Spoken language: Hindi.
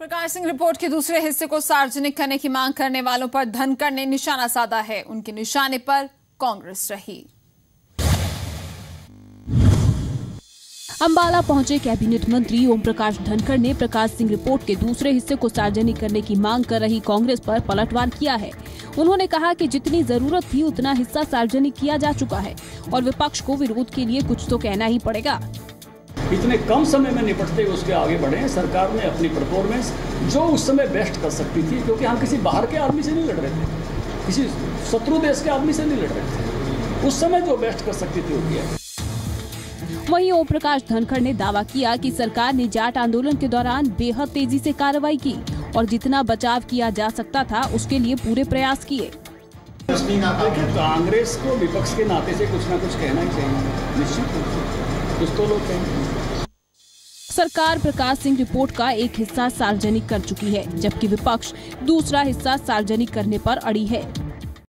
प्रकाश सिंह रिपोर्ट के दूसरे हिस्से को सार्वजनिक करने की मांग करने वालों पर धनखड़ ने निशाना साधा है। उनके निशाने पर कांग्रेस रही। अंबाला पहुँचे कैबिनेट मंत्री ओम प्रकाश धनखड़ ने प्रकाश सिंह रिपोर्ट के दूसरे हिस्से को सार्वजनिक करने की मांग कर रही कांग्रेस पर पलटवार किया है। उन्होंने कहा कि जितनी ज़रूरत थी, उतना हिस्सा सार्वजनिक किया जा चुका है और विपक्ष को विरोध के लिए कुछ तो कहना ही पड़ेगा। इतने कम समय में निपटते हुए उसके आगे बढ़े सरकार ने अपनी परफॉर्मेंस जो उस समय बेस्ट कर सकती थी क्योंकि हम किसी बाहर के आदमी से नहीं लड़ रहे थे। किसी शत्रु देश के आदमी से नहीं लड़ रहे थे। उस समय जो बेस्ट कर सकती थी वो किया। वहीं ओम प्रकाश धनखड़ ने दावा किया कि सरकार ने जाट आंदोलन के दौरान बेहद तेज़ी से कार्रवाई की और जितना बचाव किया जा सकता था उसके लिए पूरे प्रयास किए। कांग्रेस को विपक्ष के नाते से कुछ ना कुछ कहना ही चाहिए। निश्चित रूप से। कुछ तो लोग कहेंगे। सरकार प्रकाश सिंह रिपोर्ट का एक हिस्सा सार्वजनिक कर चुकी है, जबकि विपक्ष दूसरा हिस्सा सार्वजनिक करने पर अड़ी है।